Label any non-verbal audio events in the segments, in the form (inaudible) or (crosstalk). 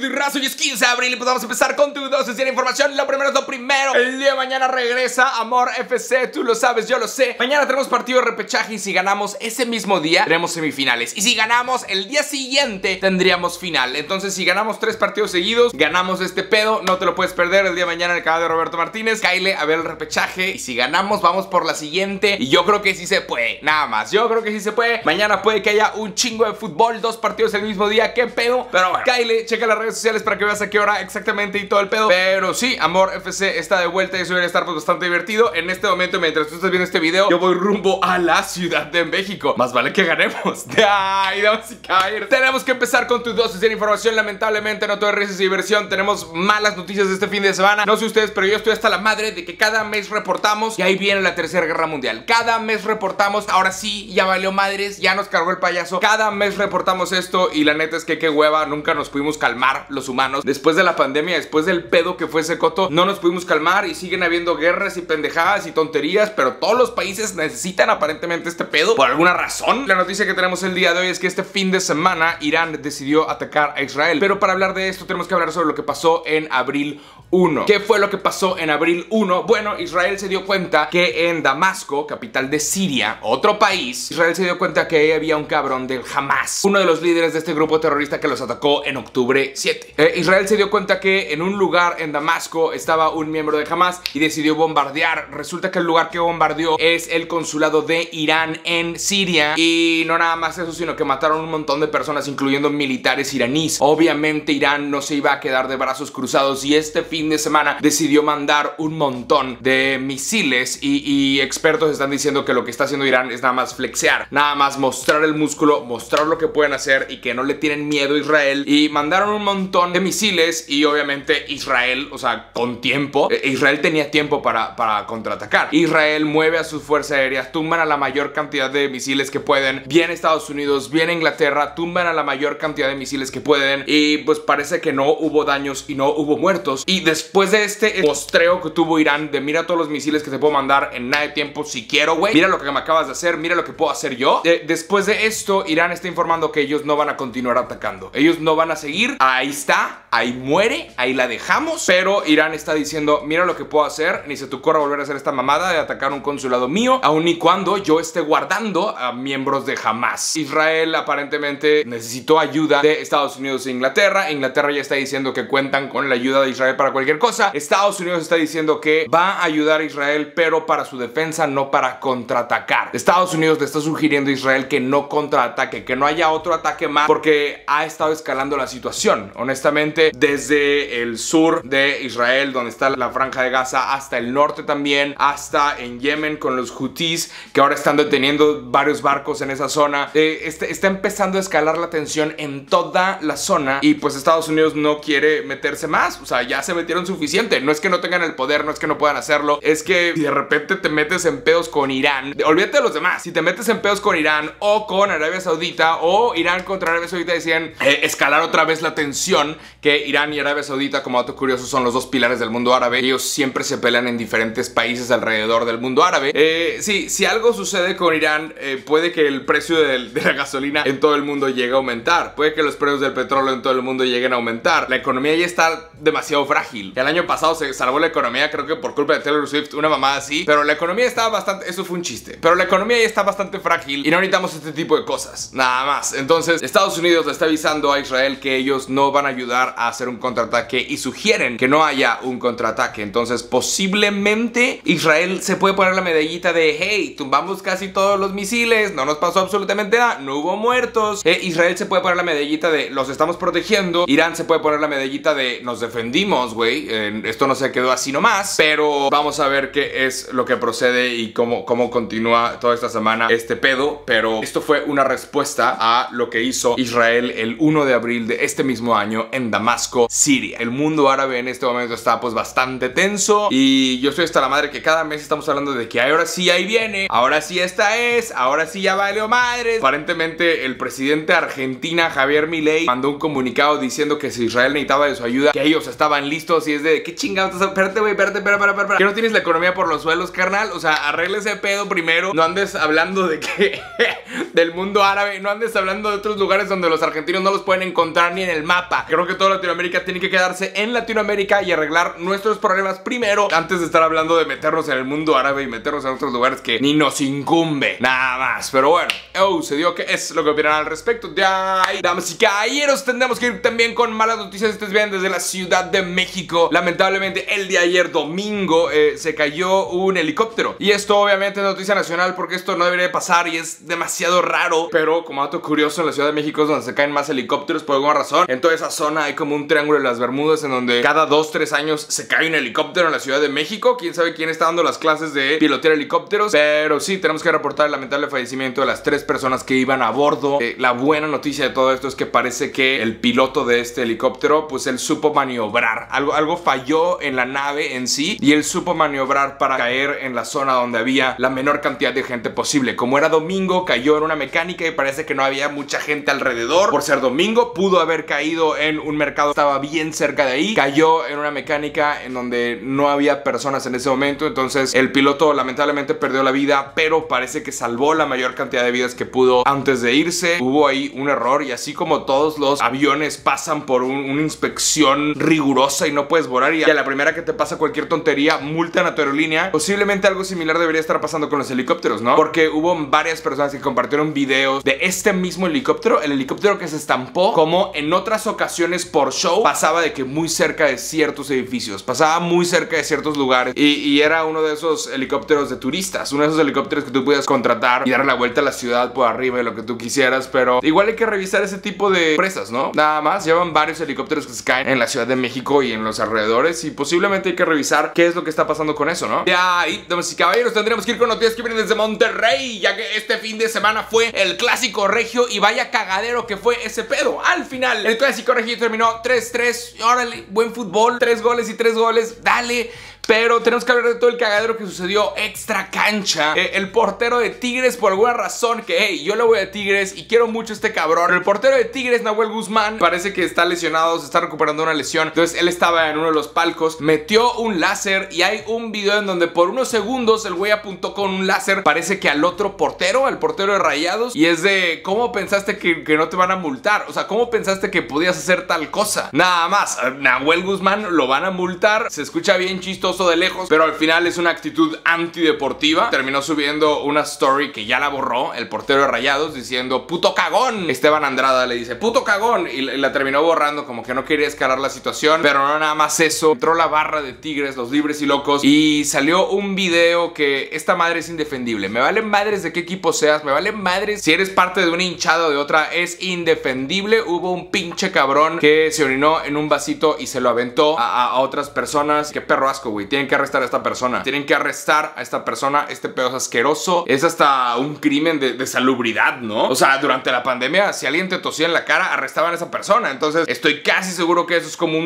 soy Razo y es 15 de abril y pues empezar con tu dosis de información. Lo primero es lo primero. El día de mañana regresa Amor FC, tú lo sabes, yo lo sé. Mañana tenemos partido de repechaje y si ganamos ese mismo día Tenemos semifinales. Y si ganamos el día siguiente tendríamos final. Entonces si ganamos tres partidos seguidos Ganamos este pedo, no te lo puedes perder. El día de mañana en el canal de Roberto Martínez Kyle a ver el repechaje. Y si ganamos vamos por la siguiente. Y yo creo que sí se puede, nada más. Yo creo que sí se puede. Mañana puede que haya un chingo de fútbol Dos partidos el mismo día, qué pedo. Pero bueno, Kyle, checa las redes sociales para que veas a qué hora exactamente y todo el pedo. Pero sí, Amor FC está de vuelta y eso debería estar pues, bastante divertido. En este momento, mientras tú estás viendo este video, yo voy rumbo a la Ciudad de México. Más vale que ganemos. Ay, damas y caer. Tenemos que empezar con tu dosis de información. Lamentablemente, no todo y diversión. Tenemos malas noticias de este fin de semana. No sé ustedes, pero yo estoy hasta la madre de que cada mes reportamos y ahí viene la tercera guerra mundial. Cada mes reportamos, ahora sí, ya valió madres, ya nos cargó el payaso. Cada mes reportamos esto y la neta es que qué hueva, nunca nos pudimos calmar los humanos. Después de la pandemia, después del pedo que fue ese coto, no nos pudimos calmar y siguen habiendo guerras y pendejadas y tonterías, pero todos los países necesitan aparentemente este pedo por alguna razón. La noticia que tenemos el día de hoy es que este fin de semana Irán decidió atacar a Israel. Pero para hablar de esto tenemos que hablar sobre lo que pasó en abril 1. ¿Qué fue lo que pasó en abril 1? Bueno, Israel se dio cuenta que en Damasco, capital de Siria, otro país, Israel se dio cuenta que ahí había un cabrón del Hamas, uno de los líderes de este grupo terrorista que los atacó en octubre 7. Eh, Israel se dio cuenta que en un lugar en Damasco estaba un miembro de Hamas y decidió bombardear. Resulta que el lugar que bombardeó es el consulado de Irán en Siria y no nada más eso, sino que mataron un montón de personas, incluyendo militares iraníes. Obviamente Irán no se iba a quedar de brazos cruzados y este fin de semana decidió mandar un montón de misiles y, expertos están diciendo que lo que está haciendo Irán es nada más flexear, nada más mostrar el músculo, mostrar lo que pueden hacer y que no le tienen miedo a Israel y mandaron un montón de misiles y obviamente Israel, o sea, con tiempo, eh, Israel tenía tiempo para, para contraatacar. Israel mueve a sus fuerzas aéreas, tumban a la mayor cantidad de misiles que pueden, viene Estados Unidos, viene Inglaterra, tumban a la mayor cantidad de misiles que pueden y pues parece que no hubo daños y no hubo muertos y después de este postreo que tuvo Irán de mira todos los misiles que te puedo mandar en nada de tiempo si quiero, güey. Mira lo que me acabas de hacer, mira lo que puedo hacer yo. después de esto, Irán está informando que ellos no van a continuar atacando. Ellos no van a seguir. Ahí está, ahí muere, ahí la dejamos. Pero Irán está diciendo, mira lo que puedo hacer, ni se te ocurra volver a hacer esta mamada de atacar un consulado mío, aun y cuando yo esté guardando a miembros de Hamas. Israel aparentemente necesitó ayuda de Estados Unidos e Inglaterra. Inglaterra ya está diciendo que cuentan con la ayuda de Israel para cualquier cosa. Estados Unidos está diciendo que va a ayudar a Israel, pero para su defensa, no para contraatacar. Estados Unidos le está sugiriendo a Israel que no contraataque, que no haya otro ataque más, porque ha estado escalando la situación. Honestamente, desde el sur de Israel, donde está la franja de Gaza, hasta el norte también, hasta en Yemen con los Houthis, que ahora están deteniendo varios barcos en esa zona. Eh, este, está empezando a escalar la tensión en toda la zona y pues Estados Unidos no quiere meterse más. O sea, ya se metieron suficiente. No es que no tengan el poder, no es que no puedan hacerlo. Es que si de repente te metes en pedos con Irán, olvídate de los demás. Si te metes en pedos con Irán o con Arabia Saudita o Irán contra Arabia Saudita decían eh, escalar otra vez la tensión que Irán y Arabia Saudita, como dato curioso, son los dos pilares del mundo árabe. Ellos siempre se pelean en diferentes países alrededor del mundo árabe. Eh, sí, si algo sucede con Irán, eh, puede que el precio de, la gasolina en todo el mundo llegue a aumentar. Puede que los precios del petróleo en todo el mundo lleguen a aumentar. La economía ya está demasiado frágil. El año pasado se salvó la economía, creo que por culpa de Taylor Swift, una mamada así. Pero la economía estaba bastante. Eso fue un chiste. Pero la economía ya está bastante frágil y no necesitamos este tipo de cosas. Nada más. Entonces, Estados Unidos le está avisando a Israel que ellos no van a ayudar hacer un contraataque y sugieren que no haya un contraataque. Entonces, posiblemente Israel se puede poner la medallita de hey, tumbamos casi todos los misiles, no nos pasó absolutamente nada, no hubo muertos. Eh, Israel se puede poner la medallita de los estamos protegiendo. Irán se puede poner la medallita de nos defendimos, güey. Eh, esto no se quedó así nomás. Pero vamos a ver qué es lo que procede y cómo, cómo continúa toda esta semana este pedo. Pero esto fue una respuesta a lo que hizo Israel el 1 de abril de este mismo año en Damasco, Siria. El mundo árabe en este momento está pues bastante tenso y yo estoy hasta la madre que cada mes estamos hablando de que ahora sí ahí viene, ahora sí esta es, ahora sí ya valió madres. Aparentemente el presidente de Argentina, Javier Milei, mandó un comunicado diciendo que si Israel necesitaba de su ayuda, que ellos estaban listos y es de, ¿qué chingados? Espérate, güey, espérate, espérate, espérate, espérate. Que no tienes la economía por los suelos, carnal. O sea, arregle ese pedo primero. No andes hablando de que (laughs) del mundo árabe, no andes hablando de otros lugares donde los argentinos no los pueden encontrar ni en el mapa. Creo que toda Latinoamérica tiene que quedarse en Latinoamérica y arreglar nuestros problemas primero antes de estar hablando de meternos en el mundo árabe y meternos en otros lugares que ni nos incumbe. Nada más. Pero bueno, oh, se dio que es lo que opinan al respecto. De ahí, damas y caballeros, tendremos que ir también con malas noticias. Ustedes ven desde la Ciudad de México. Lamentablemente, el día ayer, domingo, eh, se cayó un helicóptero. Y esto obviamente es noticia nacional porque esto no debería pasar y es demasiado raro. Pero como dato curioso, en la Ciudad de México es donde se caen más helicópteros por alguna razón. En toda esa zona hay como un triángulo de las Bermudas en donde cada 2-3 años se cae un helicóptero en la Ciudad de México. Quién sabe quién está dando las clases de pilotear helicópteros. Pero sí, tenemos que reportar el lamentable fallecimiento de las tres personas que iban a bordo. Eh, la buena noticia de todo esto es que parece que el piloto de este helicóptero, pues él supo maniobrar. Algo, algo falló en la nave en sí y él supo maniobrar para caer en la zona donde había la menor cantidad de gente posible. Como era domingo, cayó en una mecánica y parece que no había mucha gente alrededor. Por ser domingo, pudo haber caído en un mercado, estaba bien cerca de ahí. Cayó en una mecánica en donde no había personas en ese momento. Entonces el piloto lamentablemente perdió la vida, pero parece que salvó la mayor cantidad de vidas que pudo antes de irse. Hubo ahí un error y así como todos los aviones pasan por una inspección rigurosa y no puedes volar y a la primera que te pasa cualquier tontería, multan a tu aerolínea, posiblemente algo similar debería estar pasando con los helicópteros, ¿no? Porque hubo varias personas que compartieron videos de este mismo helicóptero, el helicóptero que se estampó, como en otras ocasiones por show pasaba de que muy cerca de ciertos edificios, pasaba muy cerca de ciertos lugares y, y era uno de esos helicópteros de turistas, uno de esos helicópteros que tú podías contratar y dar la vuelta a la ciudad por arriba y lo que tú quisieras, pero igual hay que revisar ese tipo de presas, ¿no? Nada más, llevan varios helicópteros que se caen en la Ciudad de México y en los alrededores y posiblemente hay que revisar qué es lo que está pasando con eso, ¿no? Ya ahí, damas y caballeros, tendremos que ir con noticias que vienen desde Monterrey, ya que este fin de semana fue el clásico regio y vaya cagadero que fue ese pedo. Al final, el clásico regio terminó 3-3, órale, buen fútbol, 3 goles y 3 goles, dale. Pero tenemos que hablar de todo el cagadero que sucedió extra cancha. Eh, el portero de Tigres, por alguna razón, que hey, yo le voy a Tigres y quiero mucho a este cabrón. El portero de Tigres, Nahuel Guzmán, parece que está lesionado, se está recuperando una lesión. Entonces él estaba en uno de los palcos, metió un láser y hay un video en donde por unos segundos el güey apuntó con un láser. Parece que al otro portero, al portero de Rayados. Y es de, ¿cómo pensaste que, que no te van a multar? O sea, ¿cómo pensaste que podías hacer tal cosa? Nada más, Nahuel Guzmán lo van a multar. Se escucha bien chistoso de lejos, pero al final es una actitud antideportiva. Terminó subiendo una story que ya la borró el portero de Rayados diciendo puto cagón. Esteban Andrada le dice puto cagón y la terminó borrando como que no quería escalar la situación, pero no nada más eso. Entró la barra de Tigres, los libres y locos y salió un video que esta madre es indefendible. Me valen madres de qué equipo seas, me valen madres si eres parte de una hinchada o de otra, es indefendible. Hubo un pinche cabrón que se orinó en un vasito y se lo aventó a otras personas. Qué perro asco, güey tienen que arrestar a esta persona. Tienen que arrestar a esta persona. Este pedo es asqueroso. Es hasta un crimen de, salubridad, ¿no? O sea, durante la pandemia, si alguien te tosía en la cara, arrestaban a esa persona. Entonces, estoy casi seguro que eso es como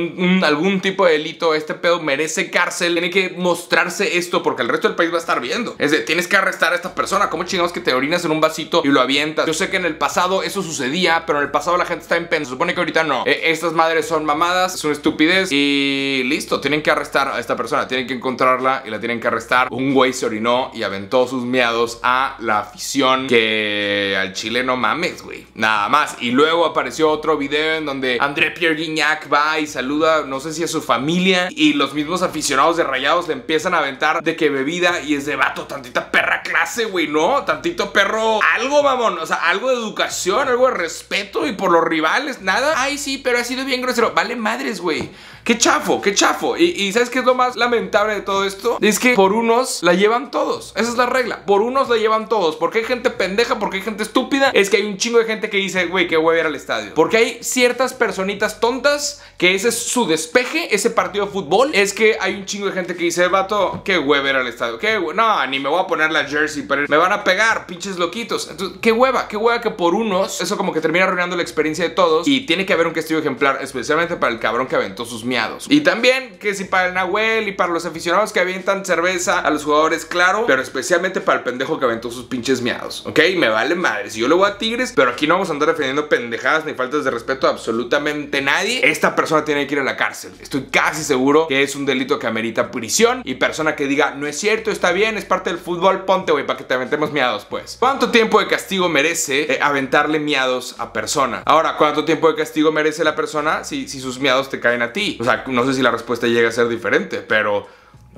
algún tipo de delito. Este pedo merece cárcel. Tiene que mostrarse esto porque el resto del país va a estar viendo. Es de, tienes que arrestar a esta persona. ¿Cómo chingados que te orinas en un vasito y lo avientas? Yo sé que en el pasado eso sucedía, pero en el pasado la gente está en pen. Se supone que ahorita no. E, estas madres son mamadas, es una estupidez y listo. Tienen que arrestar a esta persona tienen que encontrarla y la tienen que arrestar. Un güey se orinó y aventó sus miados a la afición que al chile no mames, güey. Nada más. Y luego apareció otro video en donde André Pierre Guignac va y saluda, no sé si a su familia y los mismos aficionados de Rayados le empiezan a aventar de que bebida y es de vato, tantita perra clase, güey, ¿no? Tantito perro, algo, mamón, o sea, algo de educación, algo de respeto y por los rivales, nada. Ay, sí, pero ha sido bien grosero. Vale madres, güey. Qué chafo, qué chafo. Y, ¿sabes qué es lo más lamentable de todo esto? Es que por unos la llevan todos. Esa es la regla. Por unos la llevan todos. Porque hay gente pendeja, porque hay gente estúpida. Es que hay un chingo de gente que dice, güey, que voy ir al estadio. Porque hay ciertas personitas tontas que ese es su despeje, ese partido de fútbol. Es que hay un chingo de gente que dice, vato, qué hueva ir al estadio. No, ni me voy a poner la jersey para Me van a pegar, pinches loquitos. Entonces, qué hueva, qué hueva que por unos, eso como que termina arruinando la experiencia de todos. Y tiene que haber un castigo ejemplar, especialmente para el cabrón que aventó sus y también que si para el Nahuel y para los aficionados que avientan cerveza a los jugadores, claro, pero especialmente para el pendejo que aventó sus pinches miados, ¿ok? Me vale madre. Si yo le voy a Tigres, pero aquí no vamos a andar defendiendo pendejadas ni faltas de respeto a absolutamente nadie. Esta persona tiene que ir a la cárcel. Estoy casi seguro que es un delito que amerita prisión y persona que diga, no es cierto, está bien, es parte del fútbol, ponte, güey, para que te aventemos miados, pues. ¿Cuánto tiempo de castigo merece eh, aventarle miados a persona? Ahora, ¿cuánto tiempo de castigo merece la persona si sus miados te caen a ti? O sea, no sé si la respuesta llega a ser diferente, pero,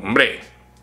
hombre,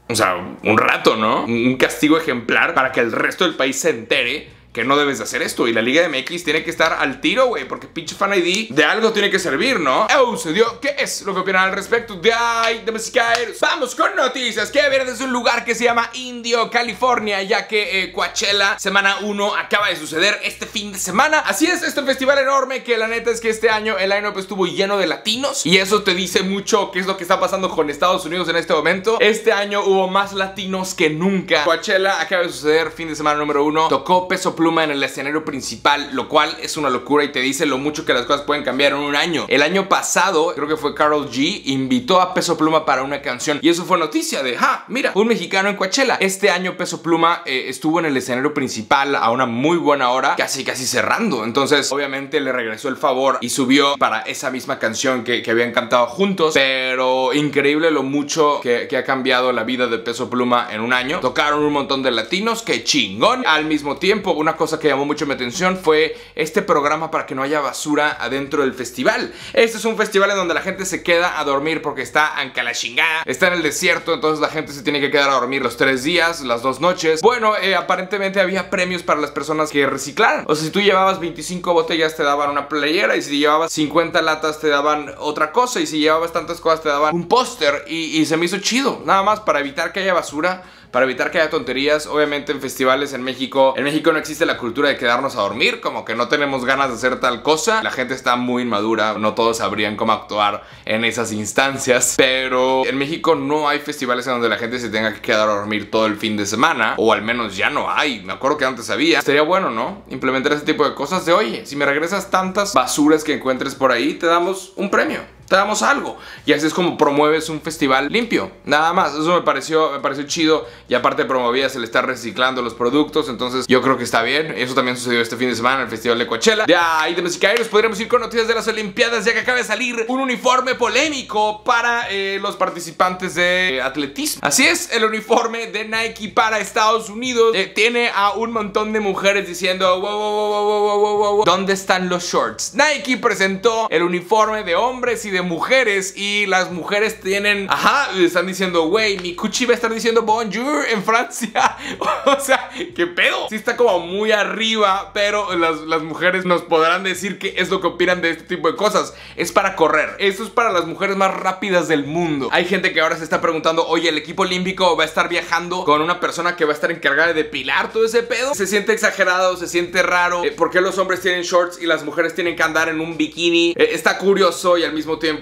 o sea, un rato, ¿no? Un castigo ejemplar para que el resto del país se entere que no debes de hacer esto. Y la Liga de MX tiene que estar al tiro, güey, porque pinche Fan ID de algo tiene que servir, ¿no? ¡Oh, se dio! ¿Qué es lo que opinan al respecto de ay, de Caer? Vamos con noticias que vienen desde un lugar que se llama Indio, California, ya que eh, Coachella, semana 1, acaba de suceder este fin de semana. Así es, este festival enorme que la neta es que este año el line-up estuvo lleno de latinos y eso te dice mucho qué es lo que está pasando con Estados Unidos en este momento. Este año hubo más latinos que nunca. Coachella acaba de suceder, fin de semana número 1, tocó Peso Pluma en el escenario principal, lo cual es una locura y te dice lo mucho que las cosas pueden cambiar en un año. El año pasado, creo que fue Carol G, invitó a Peso Pluma para una canción y eso fue noticia de, ja, mira, un mexicano en Coachella. Este año Peso Pluma eh, estuvo en el escenario principal a una muy buena hora, casi casi cerrando. Entonces, obviamente le regresó el favor y subió para esa misma canción que, habían cantado juntos, pero increíble lo mucho que ha cambiado la vida de Peso Pluma en un año. Tocaron un montón de latinos, que chingón. Al mismo tiempo, una cosa que llamó mucho mi atención fue este programa para que no haya basura adentro del festival. Este es un festival en donde la gente se queda a dormir porque está en la chingada, está en el desierto, entonces la gente se tiene que quedar a dormir los tres días, las dos noches. Bueno, eh, aparentemente había premios para las personas que reciclaran. O sea, si tú llevabas 25 botellas te daban una playera y si llevabas 50 latas te daban otra cosa y si llevabas tantas cosas te daban un póster y, y se me hizo chido, nada más para evitar que haya basura para evitar que haya tonterías. Obviamente en festivales en México, en México no existe la cultura de quedarnos a dormir, como que no tenemos ganas de hacer tal cosa. La gente está muy inmadura, no todos sabrían cómo actuar en esas instancias, pero en México no hay festivales en donde la gente se tenga que quedar a dormir todo el fin de semana, o al menos ya no hay. Me acuerdo que antes había. Sería bueno, ¿no? Implementar ese tipo de cosas de, oye, si me regresas tantas basuras que encuentres por ahí, te damos un premio damos algo. Y así es como promueves un festival limpio. Nada más. Eso me pareció, me pareció chido. Y aparte promovías el estar reciclando los productos. Entonces yo creo que está bien. Eso también sucedió este fin de semana en el Festival de Coachella. De ahí de musicaeros podríamos ir con noticias de las Olimpiadas. Ya que acaba de salir un uniforme polémico para eh, los participantes de atletismo. Así es, el uniforme de Nike para Estados Unidos eh, tiene a un montón de mujeres diciendo wow, wow, wow, wow, wow, ¿Dónde están los shorts? Nike presentó el uniforme de hombres y de mujeres y las mujeres tienen, ajá, están diciendo, güey, mi cuchi va a estar diciendo bonjour en Francia. (laughs) o sea, ¿qué pedo? Sí está como muy arriba, pero las, las mujeres nos podrán decir qué es lo que opinan de este tipo de cosas. Es para correr. Esto es para las mujeres más rápidas del mundo. Hay gente que ahora se está preguntando, oye, el equipo olímpico va a estar viajando con una persona que va a estar encargada de depilar todo ese pedo. Se siente exagerado, se siente raro. Eh, ¿Por qué los hombres tienen shorts y las mujeres tienen que andar en un bikini? Eh, está curioso y al mismo tiempo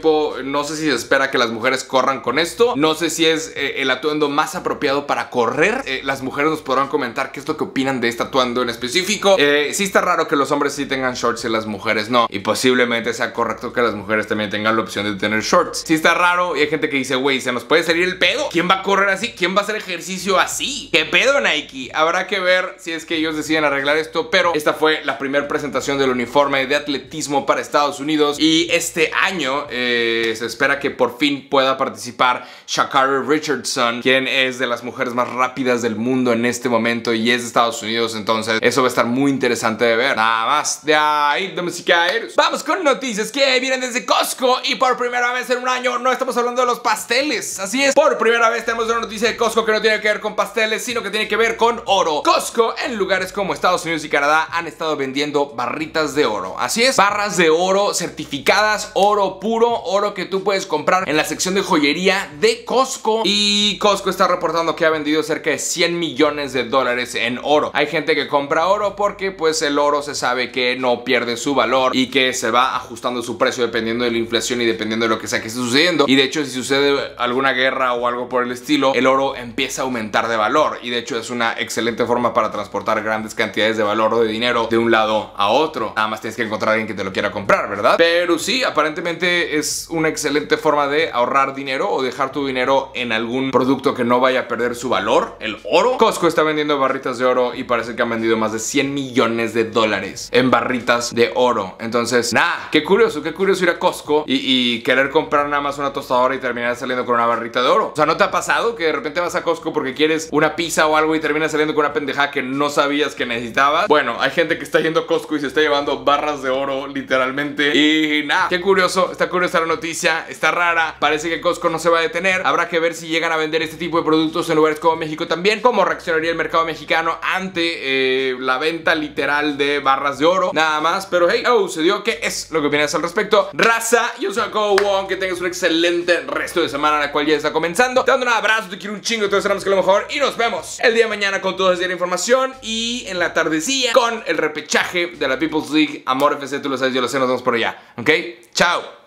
no sé si se espera que las mujeres corran con esto. No sé si es eh, el atuendo más apropiado para correr. Eh, las mujeres nos podrán comentar qué es lo que opinan de este atuendo en específico. Eh, sí está raro que los hombres sí tengan shorts y las mujeres no. Y posiblemente sea correcto que las mujeres también tengan la opción de tener shorts. Sí está raro y hay gente que dice, güey, se nos puede salir el pedo. ¿Quién va a correr así? ¿Quién va a hacer ejercicio así? ¿Qué pedo, Nike? Habrá que ver si es que ellos deciden arreglar esto. Pero esta fue la primera presentación del uniforme de atletismo para Estados Unidos. Y este año... Eh, se espera que por fin pueda participar Shakari Richardson, quien es de las mujeres más rápidas del mundo en este momento y es de Estados Unidos, entonces eso va a estar muy interesante de ver. Nada más de ahí, musiqueros. Vamos con noticias que vienen desde Costco y por primera vez en un año no estamos hablando de los pasteles, así es. Por primera vez tenemos una noticia de Costco que no tiene que ver con pasteles, sino que tiene que ver con oro. Costco en lugares como Estados Unidos y Canadá han estado vendiendo barritas de oro, así es, barras de oro certificadas, oro puro, oro que tú puedes comprar en la sección de joyería de Costco. Y Costco está reportando que ha vendido cerca de 100 millones de dólares en oro. Hay gente que compra oro porque pues el oro se sabe que no pierde su valor y que se va ajustando su precio dependiendo de la inflación y dependiendo de lo que sea que esté sucediendo. Y de hecho si sucede alguna guerra o algo por el estilo, el oro empieza a aumentar de valor. Y de hecho es una excelente forma para transportar grandes cantidades de valor o de dinero de un lado a otro. Nada más tienes que encontrar a alguien que te lo quiera comprar, ¿verdad? Pero sí, aparentemente es una excelente forma de ahorrar dinero o dejar tu dinero en algún producto que no vaya a perder su valor, el oro. Costco está vendiendo barritas de oro y parece que han vendido más de 100 millones de dólares en barritas de oro. Entonces, nada, qué curioso, qué curioso ir a Costco y, querer comprar nada más una tostadora y terminar saliendo con una barrita de oro. O sea, ¿no te ha pasado que de repente vas a Costco porque quieres una pizza o algo y terminas saliendo con una pendejada que no sabías que necesitabas? Bueno, hay gente que está yendo a Costco y se está llevando barras de oro literalmente. Y nada, qué curioso, está curiosa la noticia, está rara, parece que Costco no se va a detener. Habrá que ver si llegan a vender este tipo de productos en lugares como México también. ¿Cómo reaccionaría el mercado mexicano ante eh, la venta literal de barras de oro? Nada más, pero hey, oh, se dio, ¿qué es lo que opinas al respecto? Raza, yo soy Jacobo Wong, que tengas un excelente resto de semana, la cual ya está comenzando. Te dando un abrazo, te quiero un chingo, todos esperamos que lo mejor y nos vemos el día de mañana con toda la información y en la tardecilla con el repechaje de la People's League Amor FC, tú lo sabes, yo lo sé, nos vemos por allá, ¿ok? Chao.